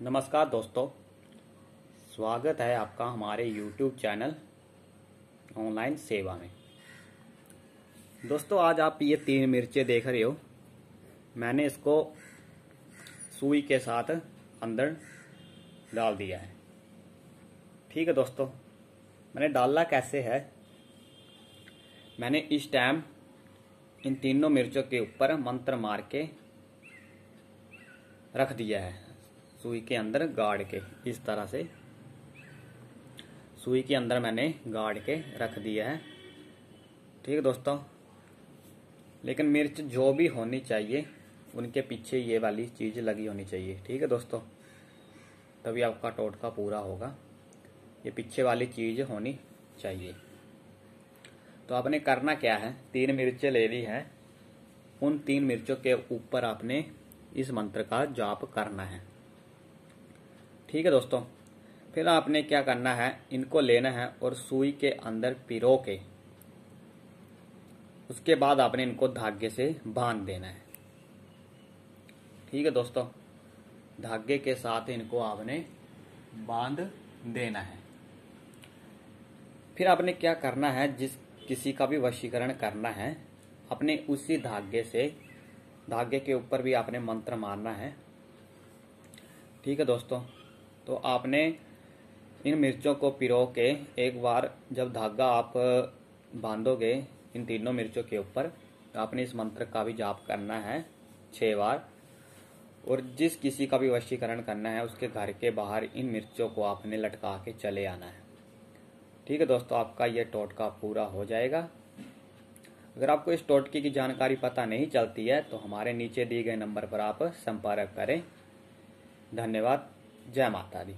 नमस्कार दोस्तों, स्वागत है आपका हमारे YouTube चैनल ऑनलाइन सेवा में। दोस्तों, आज आप ये तीन मिर्चें देख रहे हो। मैंने इसको सुई के साथ अंदर डाल दिया है। ठीक है दोस्तों, मैंने डालना कैसे है? मैंने इस टाइम इन तीनों मिर्चों के ऊपर मंत्र मार के रख दिया है। सुई के अंदर गाड़ के, इस तरह से। सुई के अंदर मैंने गाड़ के रख दिया है। ठीक है दोस्तों? लेकिन मिर्च जो भी होनी चाहिए, उनके पीछे ये वाली चीज़ लगी होनी चाहिए। ठीक है दोस्तों? तभी आपका टोटका पूरा होगा। ये पीछे वाली चीज़ होनी चाहिए। तो आपने करना क्या है? तीन मिर्चें ले ली है। उन तीन मिर्चों के ऊपर आपने इस मंत्र का जाप करना है। ठीक है दोस्तों? फिर आपने क्या करना है? इनको लेना है और सुई के अंदर पिरो के। उसके बाद आपने इनको धागे से बाँध देना है। ठीक है दोस्तों? धागे के साथ इनको आपने बाँध देना है। फिर आपने क्या करना है? जिस किसी का भी वशीकरण करना है, अपने उसी धागे से, धागे के ऊपर भी आपने मंत्र मारना है। ठीक है दोस्तों? तो आपने इन मिर्चों को पिरो के एक बार जब धागा आप बांधोगे इन तीनों मिर्चों के ऊपर तो आपने इस मंत्र का भी जाप करना है छह बार। और जिस किसी का भी वशीकरण करना है, उसके घर के बाहर इन मिर्चों को आपने लटका के चले आना है। ठीक है दोस्तों, आपका ये टोटका पूरा हो जाएगा। अगर आपको इस टोटके की जानकारी पता नहीं चलती है तो हमारे नीचे दिए गए नंबर पर आप संपर्क करें। धन्यवाद। जय माता दी।